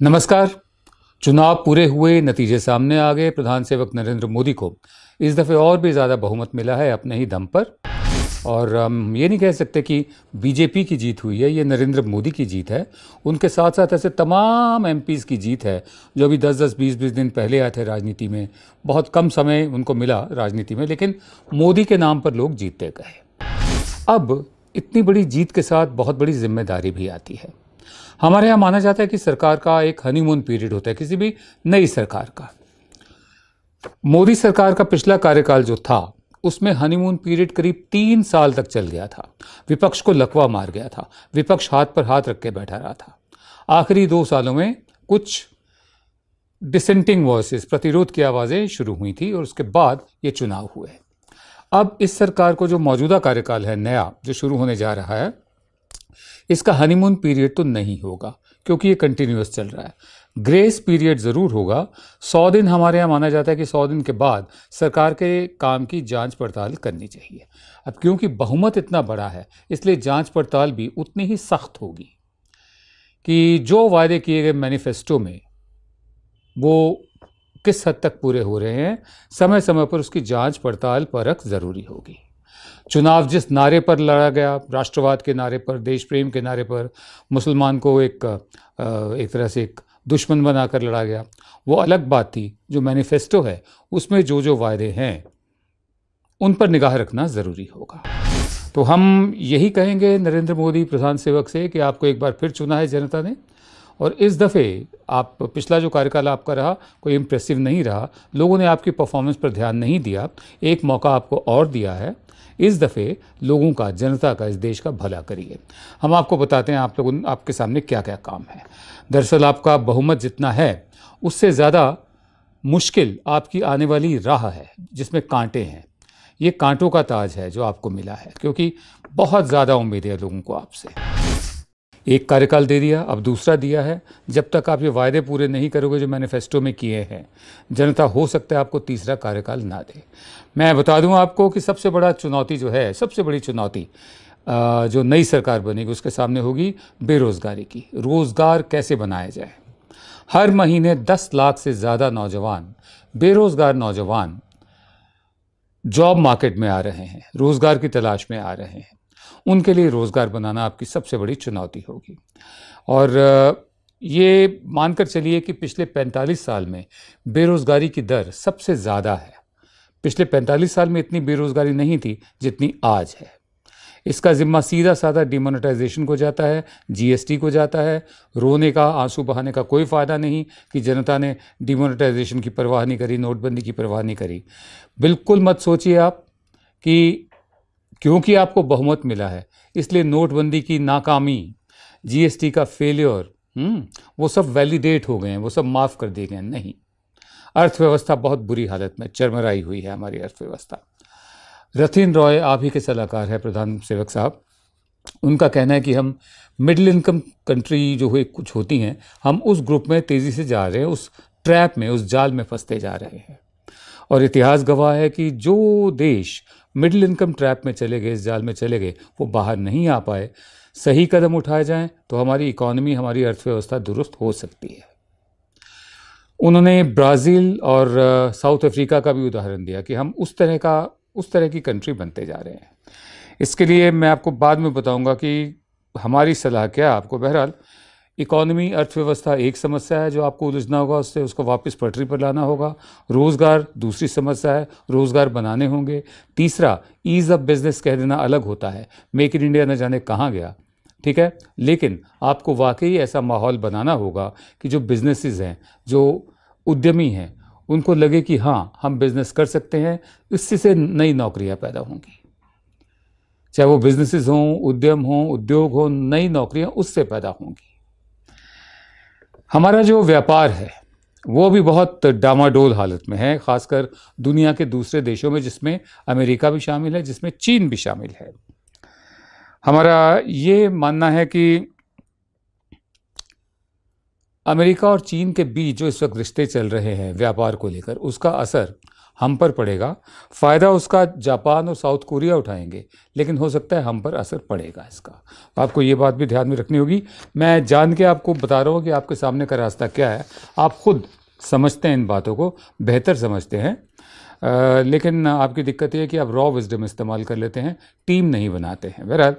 नमस्कार। चुनाव पूरे हुए, नतीजे सामने आ गए। प्रधान सेवक नरेंद्र मोदी को इस दफ़े और भी ज़्यादा बहुमत मिला है अपने ही दम पर। और हम ये नहीं कह सकते कि बीजेपी की जीत हुई है, ये नरेंद्र मोदी की जीत है। उनके साथ साथ ऐसे तमाम एम की जीत है, जो अभी 10-10 20-20 दिन पहले आए थे राजनीति में। बहुत कम समय उनको मिला राजनीति में, लेकिन मोदी के नाम पर लोग जीतते गए। अब इतनी बड़ी जीत के साथ बहुत बड़ी ज़िम्मेदारी भी आती है। हमारे यहाँ माना जाता है कि सरकार का एक हनीमून पीरियड होता है, किसी भी नई सरकार का। मोदी सरकार का पिछला कार्यकाल जो था, उसमें हनीमून पीरियड करीब तीन साल तक चल गया था। विपक्ष को लकवा मार गया था। विपक्ष हाथ पर हाथ रख के बैठा रहा था। आखिरी दो सालों में कुछ डिसेंटिंग वॉइसेस प्रतिरोध की आवाज़ें शुरू हुई थी और उसके बाद ये चुनाव हुए। अब इस सरकार को जो मौजूदा कार्यकाल है, नया, जो शुरू होने जा रहा है इसका हनीमून पीरियड तो नहीं होगा, क्योंकि ये कंटिन्यूस चल रहा है। ग्रेस पीरियड ज़रूर होगा। सौ दिन हमारे यहाँ माना जाता है कि सौ दिन के बाद सरकार के काम की जाँच पड़ताल करनी चाहिए। अब क्योंकि बहुमत इतना बड़ा है, इसलिए जाँच पड़ताल भी उतनी ही सख्त होगी कि जो वायदे किए गए मैनिफेस्टो में, वो किस हद तक पूरे हो रहे हैं समय समय पर उसकी जाँच पड़ताल परख ज़रूरी होगी। चुनाव जिस नारे पर लड़ा गया, राष्ट्रवाद के नारे पर देश प्रेम के नारे पर, मुसलमान को एक एक तरह से एक दुश्मन बनाकर लड़ा गया, वो अलग बात थी, जो मैनिफेस्टो है, उसमें जो जो वायदे हैं, उन पर निगाह रखना ज़रूरी होगा। तो हम यही कहेंगे नरेंद्र मोदी प्रधान सेवक से कि आपको एक बार फिर चुना है जनता ने। और इस दफ़े आप, पिछला जो कार्यकाल आपका रहा, कोई इम्प्रेसिव नहीं रहा। लोगों ने आपकी परफॉर्मेंस पर ध्यान नहीं दिया। एक मौका आपको और दिया है। इस दफ़े लोगों का, जनता का, इस देश का भला करिए। हम आपको बताते हैं आप लोगों, आपके सामने क्या क्या काम है। दरअसल आपका बहुमत जितना है, उससे ज़्यादा मुश्किल आपकी आने वाली राह है, जिसमें कांटे हैं। ये कांटों का ताज है जो आपको मिला है, क्योंकि बहुत ज़्यादा उम्मीद है लोगों को आपसे। एक कार्यकाल दे दिया, अब दूसरा दिया है। जब तक आप ये वायदे पूरे नहीं करोगे जो मैनिफेस्टो में किए हैं, जनता हो सकता है आपको तीसरा कार्यकाल ना दे। मैं बता दूँ आपको कि सबसे बड़ा चुनौती जो है, सबसे बड़ी चुनौती जो नई सरकार बनेगी, उसके सामने होगी बेरोज़गारी की। रोज़गार कैसे बनाया जाए? हर महीने दस लाख से ज़्यादा नौजवान, बेरोज़गार नौजवान जॉब मार्केट में आ रहे हैं, रोज़गार की तलाश में आ रहे हैं। उनके लिए रोज़गार बनाना आपकी सबसे बड़ी चुनौती होगी। और ये मानकर चलिए कि पिछले 45 साल में बेरोज़गारी की दर सबसे ज़्यादा है। पिछले 45 साल में इतनी बेरोज़गारी नहीं थी जितनी आज है। इसका ज़िम्मा सीधा साधा डिमोनेटाइजेशन को जाता है, जीएसटी को जाता है। रोने का, आँसू बहाने का कोई फ़ायदा नहीं कि जनता ने डिमोनेटाइजेशन की परवाह नहीं करी, नोटबंदी की परवाह नहीं करी। बिल्कुल मत सोचिए आप कि क्योंकि आपको बहुमत मिला है। इसलिए नोटबंदी की नाकामी जीएसटी का फेलियर हम्म, वो सब वैलिडेट हो गए हैं वो सब माफ़ कर दिए गए हैं। नहीं। अर्थव्यवस्था बहुत बुरी हालत में चरमराई हुई है हमारी अर्थव्यवस्था। रथिन रॉय आप ही के सलाहकार है प्रधान सेवक साहब। उनका कहना है कि हम मिडिल इनकम कंट्री जो हुई कुछ होती हैं हम उस ग्रुप में तेज़ी से जा रहे हैं उस ट्रैप में उस जाल में फंसते जा रहे हैं। और इतिहास गवाह है कि जो देश मिडिल इनकम ट्रैप में चले गए, इस जाल में चले गए, वो बाहर नहीं आ पाए। सही कदम उठाए जाएँ तो हमारी इकॉनमी, हमारी अर्थव्यवस्था दुरुस्त हो सकती है। उन्होंने ब्राज़ील और साउथ अफ्रीका का भी उदाहरण दिया कि हम उस तरह का, उस तरह की कंट्री बनते जा रहे हैं। इसके लिए मैं आपको बाद में बताऊँगा कि हमारी सलाह क्या आपको, बहरहाल इकोनॉमी अर्थव्यवस्था एक समस्या है जो आपको उलझना होगा, उससे उसको वापस पटरी पर लाना होगा। रोज़गार दूसरी समस्या है, रोज़गार बनाने होंगे। तीसरा ईज़ ऑफ़ बिज़नेस कह देना अलग होता है। मेक इन इंडिया न जाने कहाँ गया। ठीक है? लेकिन आपको वाकई ऐसा माहौल बनाना होगा कि जो बिजनेसेस हैं, जो उद्यमी हैं, उनको लगे कि हाँ हम बिज़नेस कर सकते हैं, इससे से नई नौकरियाँ पैदा होंगी। चाहे वो बिजनेसेस हों, उद्यम हों, उद्योग हों, नई नौकरियाँ उससे पैदा होंगी। हमारा जो व्यापार है, वो भी बहुत डामाडोल हालत में है, खासकर दुनिया के दूसरे देशों में जिसमें अमेरिका भी शामिल है, जिसमें चीन भी शामिल है। हमारा ये मानना है कि अमेरिका और चीन के बीच जो इस वक्त रिश्ते चल रहे हैं, व्यापार को लेकर, उसका असर हम पर पड़ेगा। फ़ायदा उसका जापान और साउथ कोरिया उठाएँगे, लेकिन हो सकता है हम पर असर पड़ेगा इसका। तो आपको ये बात भी ध्यान में रखनी होगी। मैं जान के आपको बता रहा हूँ कि आपके सामने का रास्ता क्या है। आप खुद समझते हैं इन बातों को, बेहतर समझते हैं। आ, लेकिन आपकी दिक्कत यह है कि आप रॉ विजडम इस्तेमाल कर लेते हैं टीम नहीं बनाते हैं। बहरहाल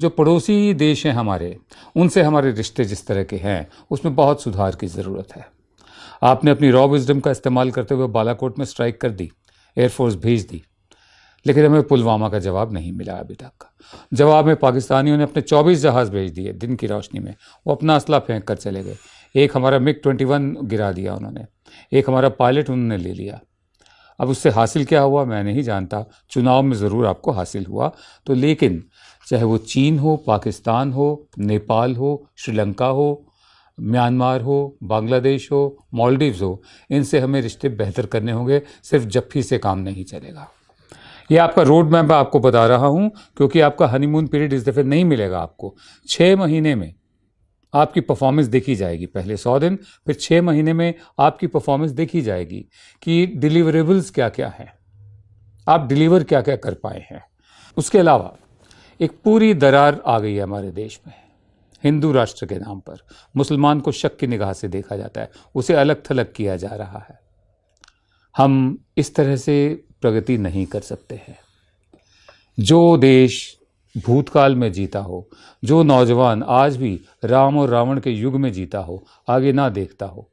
जो पड़ोसी देश हैं हमारे उनसे हमारे रिश्ते जिस तरह के हैं उसमें बहुत सुधार की ज़रूरत है। आपने अपनी रॉ विजडम का इस्तेमाल करते हुए बालाकोट में स्ट्राइक कर दी एयरफोर्स भेज दी लेकिन हमें पुलवामा का जवाब नहीं मिला अभी तक। जवाब में पाकिस्तानियों ने अपने 24 जहाज़ भेज दिए दिन की रोशनी में। वो अपना असला फेंक कर चले गए। एक हमारा मिग 21 गिरा दिया उन्होंने। एक हमारा पायलट उन्होंने ले लिया। अब उससे हासिल क्या हुआ मैं नहीं जानता। चुनाव में ज़रूर आपको हासिल हुआ। तो लेकिन, चाहे वो चीन हो, पाकिस्तान हो, नेपाल हो, श्रीलंका हो, म्यांमार हो, बांग्लादेश हो, मालदीव्स हो, इनसे हमें रिश्ते बेहतर करने होंगे, सिर्फ़ जफ्फी से काम नहीं चलेगा। ये आपका रोड मैप आपको बता रहा हूँ, क्योंकि आपका हनीमून पीरियड इस दफ़े नहीं मिलेगा आपको। छः महीने में आपकी परफॉर्मेंस देखी जाएगी। पहले सौ दिन, फिर छः महीने में आपकी परफॉर्मेंस देखी जाएगी कि डिलीवरेबल्स क्या क्या हैं। आप डिलीवर क्या क्या कर पाए हैं। उसके अलावा, एक पूरी दरार आ गई है हमारे देश में। हिंदू राष्ट्र के नाम पर। मुसलमान को शक की निगाह से देखा जाता है। उसे अलग थलग किया जा रहा है। हम इस तरह से प्रगति नहीं कर सकते हैं। जो देश भूतकाल में जीता हो, जो नौजवान आज भी राम और रावण के युग में जीता हो, आगे ना देखता हो,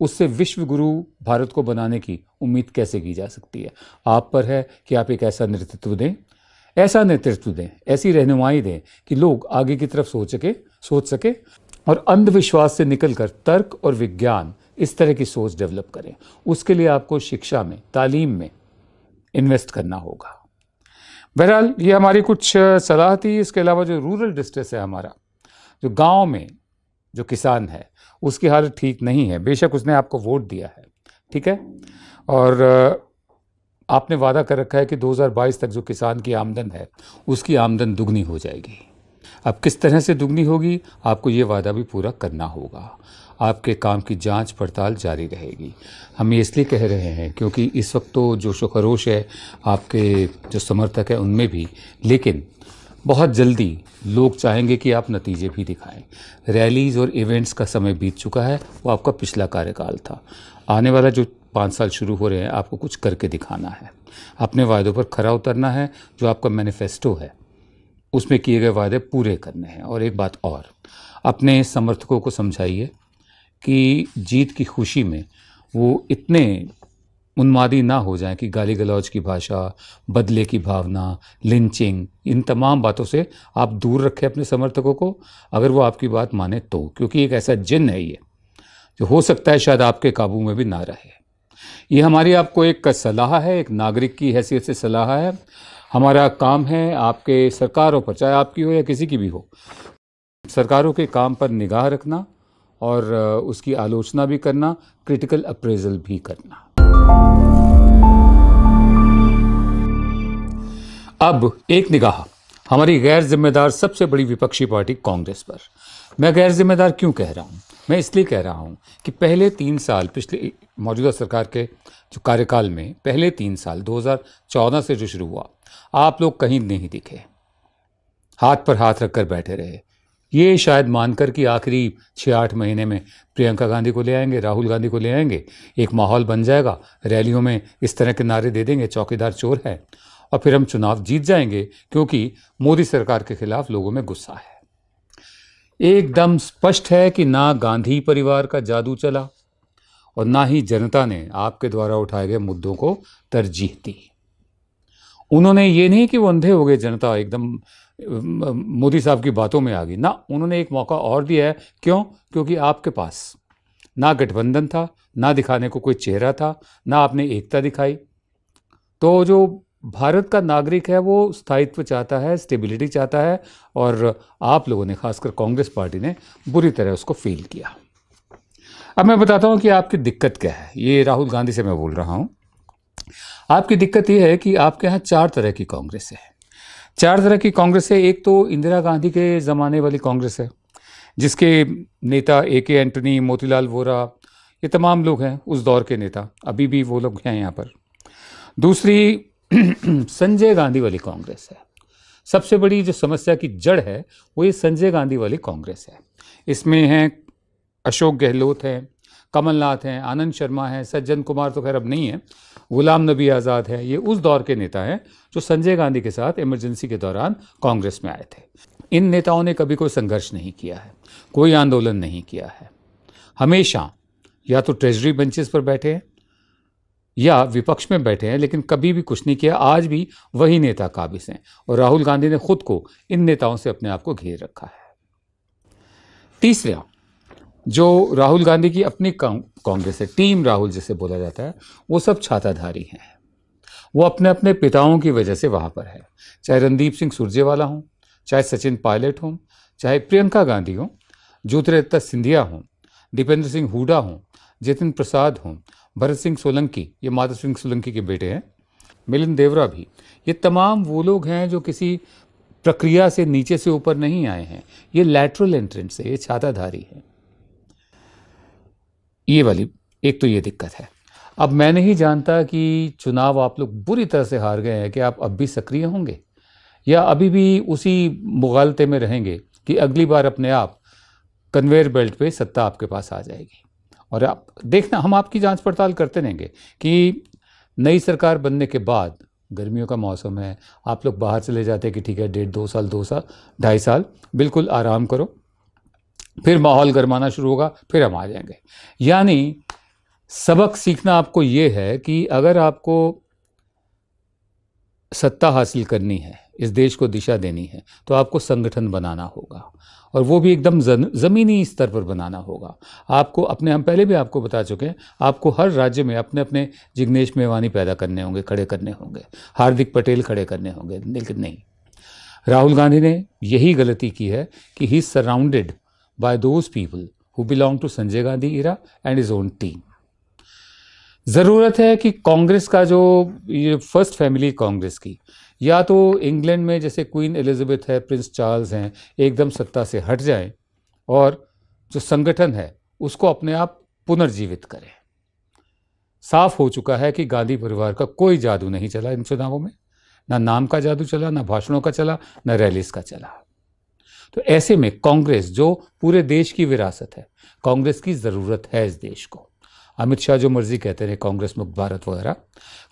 उससे विश्व गुरु भारत को बनाने की उम्मीद कैसे की जा सकती है? आप पर है कि आप एक ऐसा नेतृत्व दें, ऐसा नेतृत्व दें, ऐसी रहनुमाई दें कि लोग आगे की तरफ़ सोच सके सोच सके और अंधविश्वास से निकलकर तर्क और विज्ञान इस तरह की सोच डेवलप करें। उसके लिए आपको शिक्षा में, तालीम में इन्वेस्ट करना होगा। बहरहाल, ये हमारी कुछ सलाह थी, इसके अलावा जो रूरल डिस्ट्रेस है हमारा, जो गाँव में जो किसान है, उसकी हालत ठीक नहीं है। बेशक उसने आपको वोट दिया है, ठीक है? और आपने वादा कर रखा है कि 2022 तक जो किसान की आमदन है, उसकी आमदन दुगनी हो जाएगी। अब किस तरह से दुगनी होगी, आपको ये वादा भी पूरा करना होगा। आपके काम की जाँच पड़ताल जारी रहेगी। हम ये इसलिए कह रहे हैं क्योंकि इस वक्त तो जोश व खरोश है, आपके जो समर्थक हैं उनमें भी। लेकिन बहुत जल्दी लोग चाहेंगे कि आप नतीजे भी दिखाएँ। रैलीज़ और इवेंट्स का समय बीत चुका है, वो आपका पिछला कार्यकाल था। आने वाला जो पाँच साल शुरू हो रहे हैं, आपको कुछ करके दिखाना है। अपने वायदों पर खरा उतरना है, जो आपका मैनिफेस्टो है। उसमें किए गए वायदे पूरे करने हैं। और एक बात और, अपने समर्थकों को समझाइए कि जीत की खुशी में वो इतने उन्मादी ना हो जाएँ कि गाली गलौज की भाषा, बदले की भावना, लिंचिंग, इन तमाम बातों से आप दूर रखें अपने समर्थकों को। अगर वो आपकी बात माने तो क्योंकि एक ऐसा जिन है ये, जो हो सकता है शायद आपके काबू में भी ना रहे। ये हमारी आपको एक सलाह है, एक नागरिक की हैसियत से सलाह है। हमारा काम है आपके सरकारों पर, चाहे आपकी हो या किसी की भी हो, सरकारों के काम पर निगाह रखना और उसकी आलोचना भी करना क्रिटिकल अप्रेजल भी करना। अब एक निगाह। हमारी गैर जिम्मेदार सबसे बड़ी विपक्षी पार्टी कांग्रेस पर। मैं गैर जिम्मेदार क्यों कह रहा हूँ? मैं इसलिए कह रहा हूँ कि पहले तीन साल पिछले मौजूदा सरकार के जो कार्यकाल में पहले तीन साल 2014 से जो शुरू हुआ, आप लोग कहीं नहीं दिखे। हाथ पर हाथ रखकर बैठे रहे। ये शायद मानकर कि आखिरी छः आठ महीने में प्रियंका गांधी को ले आएँगे, राहुल गांधी को ले आएँगे, एक माहौल बन जाएगा, रैलियों में इस तरह के नारे दे देंगे, चौकीदार चोर है। और फिर हम चुनाव जीत जाएँगे, क्योंकि मोदी सरकार के खिलाफ लोगों में गुस्सा है। एकदम स्पष्ट है कि ना गांधी परिवार का जादू चला और ना ही जनता ने आपके द्वारा उठाए गए मुद्दों को तरजीह दी। उन्होंने ये नहीं कि वो अंधे हो गए, जनता एकदम मोदी साहब की बातों में आ गई। ना, उन्होंने एक मौका और दिया है। क्यों? क्योंकि आपके पास ना गठबंधन था, ना दिखाने को कोई चेहरा था, ना आपने एकता दिखाई। तो जो भारत का नागरिक है, वो स्थायित्व चाहता है स्टेबिलिटी चाहता है और आप लोगों ने, खासकर कांग्रेस पार्टी ने, बुरी तरह उसको फेल किया। अब मैं बताता हूँ कि आपकी दिक्कत क्या है। ये राहुल गांधी से मैं बोल रहा हूँ। आपकी दिक्कत ये है कि आपके यहाँ चार तरह की कांग्रेस है। चार तरह की कांग्रेस है। एक तो इंदिरा गांधी के ज़माने वाली कांग्रेस है, जिसके नेता ए के एंटनी मोतीलाल वोरा ये तमाम लोग हैं, उस दौर के नेता। अभी भी वो लोग हैं यहाँ पर। दूसरी संजय गांधी वाली कांग्रेस है। सबसे बड़ी जो समस्या की जड़ है, वो ये संजय गांधी वाली कांग्रेस है। इसमें हैं अशोक गहलोत हैं, कमलनाथ हैं, आनंद शर्मा हैं, सज्जन कुमार तो खैर अब नहीं है, गुलाम नबी आज़ाद है, ये उस दौर के नेता हैं जो संजय गांधी के साथ इमरजेंसी के दौरान कांग्रेस में आए थे। इन नेताओं ने कभी कोई संघर्ष नहीं किया है, कोई आंदोलन नहीं किया है। हमेशा या तो ट्रेजरी बेंचेस पर बैठे हैं या विपक्ष में बैठे हैं, लेकिन कभी भी कुछ नहीं किया, आज भी वही नेता काबिज हैं। और राहुल गांधी ने खुद को इन नेताओं से अपने आप को घेर रखा है। तीसरा, जो राहुल गांधी की अपनी कांग्रेस है, टीम राहुल जिसे बोला जाता है, वो सब छाताधारी हैं। वो अपने अपने पिताओं की वजह से वहाँ पर है। चाहे रणदीप सिंह सुरजेवाला हों, चाहे सचिन पायलट हों, चाहे प्रियंका गांधी हों ज्योतिरत्ता सिंधिया हों, दीपेंद्र सिंह हुडा हों जितिन प्रसाद हों भरत सिंह सोलंकी, ये माधव सिंह सोलंकी के बेटे हैं, मिलिंद देवरा भी। ये तमाम वो लोग हैं जो किसी प्रक्रिया से नीचे से ऊपर नहीं आए हैं। ये लैटरल एंट्रेंट है, ये छाताधारी है। ये वाली, एक तो ये दिक्कत है। अब मैं नहीं जानता कि चुनाव आप लोग बुरी तरह से हार गए हैं, कि आप अब भी सक्रिय होंगे, या अभी भी उसी मुगालते में रहेंगे कि अगली बार अपने आप कन्वेयर बेल्ट पे सत्ता आपके पास आ जाएगी। और आप देखना, हम आपकी जाँच पड़ताल करते रहेंगे कि नई सरकार बनने के बाद गर्मियों का मौसम है, आप लोग बाहर चले जाते हैं कि ठीक है, डेढ़, दो साल दो साल, ढाई साल, बिल्कुल आराम करो। फिर माहौल गर्माना शुरू होगा, फिर हम आ जाएँगे। यानी सबक सीखना आपको ये है कि अगर आपको सत्ता हासिल करनी है इस देश को दिशा देनी है। तो आपको संगठन बनाना होगा और वो भी एकदम ज़मीनी स्तर पर बनाना होगा। आपको अपने, हम पहले भी आपको बता चुके हैं, आपको हर राज्य में अपने अपने जिग्नेश मेवानी पैदा करने होंगे, खड़े करने होंगे। हार्दिक पटेल खड़े करने होंगे, लेकिन नहीं। राहुल गांधी ने यही गलती की है कि ही surrounded by those people who belong to Sanjay Gandhi era and is own team ज़रूरत है कि कांग्रेस का जो ये फ़र्स्ट फैमिली कांग्रेस की, या तो इंग्लैंड में जैसे क्वीन एलिजाबेथ है, प्रिंस चार्ल्स हैं, एकदम सत्ता से हट जाएँ और जो संगठन है उसको अपने आप पुनर्जीवित करें। साफ़ हो चुका है कि गांधी परिवार का कोई जादू नहीं चला इन चुनावों में। ना नाम का जादू चला, ना भाषणों का चला, ना रैलीस का चला। तो ऐसे में कांग्रेस, जो पूरे देश की विरासत है, कांग्रेस की ज़रूरत है इस देश को। अमित शाह जो मर्ज़ी कहते रहे, कांग्रेस मुक्त भारत वगैरह।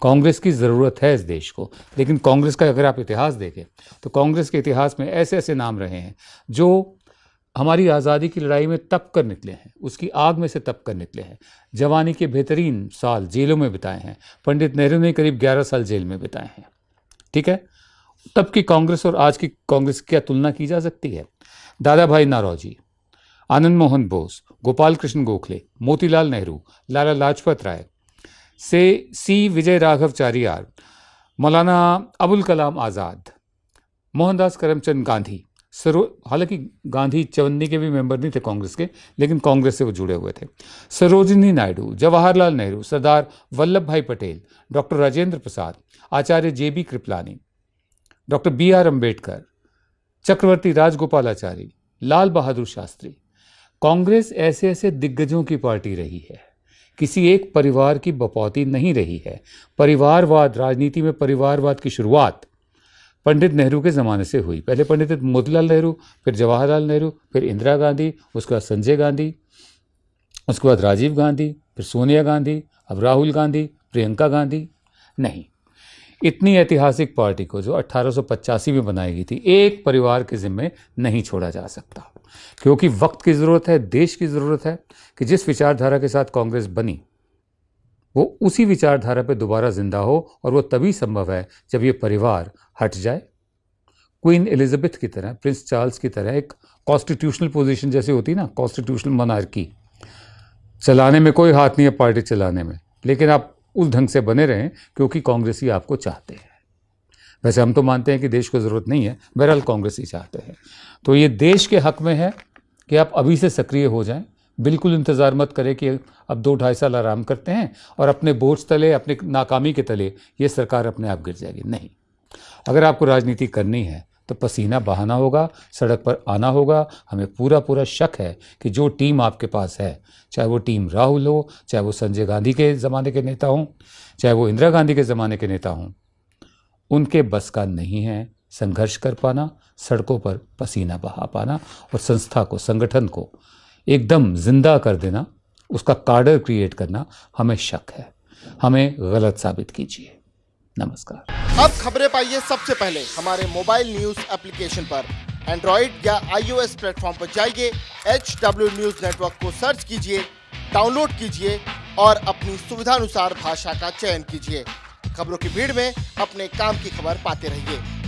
कांग्रेस की ज़रूरत है इस देश को, लेकिन कांग्रेस का अगर आप इतिहास देखें तो कांग्रेस के इतिहास में ऐसे ऐसे नाम रहे हैं, जो हमारी आज़ादी की लड़ाई में तप कर निकले हैं, उसकी आग में से तप कर निकले हैं। जवानी के बेहतरीन साल जेलों में बिताए हैं, पंडित नेहरू ने करीब ग्यारह साल जेल में बिताए हैं। ठीक है? तब की कांग्रेस और आज की कांग्रेस क्या तुलना की जा सकती है? दादा भाई नारोजी आनंद मोहन बोस गोपाल कृष्ण गोखले, मोतीलाल नेहरू, लाला लाजपत राय, से सी विजय राघव चारियार मौलाना अबुल कलाम आज़ाद, मोहनदास करमचंद गांधी, सरो, हालाँकि गांधी चवन्नी के भी मेंबर नहीं थे कांग्रेस के, लेकिन कांग्रेस से वो जुड़े हुए थे। Sarojini Naidu, Jawaharlal Nehru, Sardar Vallabh Bhai Patel, doctor Rajendra Prasad, Acharya J B Kripalani, doctor B R Ambedkar Chakravarti Rajagopalachari, Lal Bahadur Shastri Congress ऐसे ऐसे दिग्गजों की पार्टी रही है। किसी एक परिवार की बपौती नहीं रही है। परिवारवाद, राजनीति में परिवारवाद की शुरुआत पंडित नेहरू के ज़माने से हुई। पहले पंडित मोतीलाल नेहरू, फिर जवाहरलाल नेहरू, फिर इंदिरा गांधी, उसके बाद संजय गांधी, उसके बाद राजीव गांधी, फिर सोनिया गांधी, अब राहुल गांधी, प्रियंका गांधी। नहीं इतनी ऐतिहासिक पार्टी को जो अट्ठारह में बनाई गई थी, एक परिवार के ज़िम्मे नहीं छोड़ा जा सकता। क्योंकि वक्त की ज़रूरत है, देश की ज़रूरत है कि जिस विचारधारा के साथ कांग्रेस बनी, वो उसी विचारधारा पे दोबारा ज़िंदा हो और वो तभी संभव है जब ये परिवार हट जाए। क्वीन एलिजाबेथ की तरह, प्रिंस चार्ल्स की तरह एक कॉन्स्टिट्यूशनल पोजीशन जैसे होती ना, कॉन्स्टिट्यूशनल मनारकी चलाने में कोई हाथ नहीं है पार्टी चलाने में। लेकिन आप उस ढंग से बने रहें क्योंकि कांग्रेस ही आपको चाहते हैं। वैसे हम तो मानते हैं कि देश को ज़रूरत नहीं है, बहरहाल कांग्रेस ही चाहते हैं। तो ये देश के हक में है कि आप अभी से सक्रिय हो जाएँ, बिल्कुल इंतज़ार मत करें कि अब दो ढाई साल आराम करते हैं और अपने बोझ तले, अपने नाकामी के तले ये सरकार अपने आप गिर जाएगी। नहीं। अगर आपको राजनीति करनी है तो पसीना बहाना होगा, सड़क पर आना होगा। हमें पूरा पूरा शक है कि जो टीम आपके पास है, चाहे वो टीम राहुल हो, चाहे वो संजय गांधी के ज़माने के नेता हों, चाहे वो इंदिरा गांधी के ज़माने के नेता हों, उनके बस का नहीं है संघर्ष कर पाना, सड़कों पर पसीना बहा पाना और संस्था को, संगठन को एकदम ज़िंदा कर देना, उसका कार्डर क्रिएट करना हमें शक है। हमें गलत साबित कीजिए। नमस्कार। अब खबरें पाइए सबसे पहले। हमारे मोबाइल न्यूज़ एप्लीकेशन पर। एंड्रॉइड या आईओएस प्लेटफॉर्म पर जाइए एच डब्ल्यू न्यूज़ नेटवर्क को सर्च कीजिए, डाउनलोड कीजिए और अपनी सुविधानुसार भाषा का चयन कीजिए। खबरों की भीड़ में अपने काम की खबर पाते रहिए।